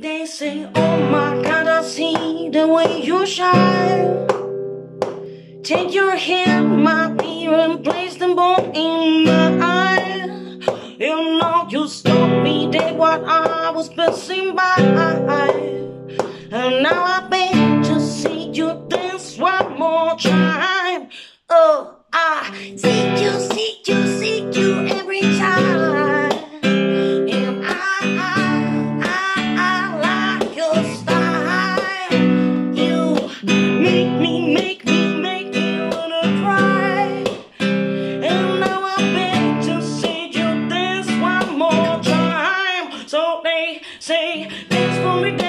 They say, oh my God, I see the way you shine. Take your hand, my dear, and place them both in my eye. You know you stopped me dead what I was passing by. And now I beg to see you dance one more time. Oh, I see you, see you, see say, dance for me, dance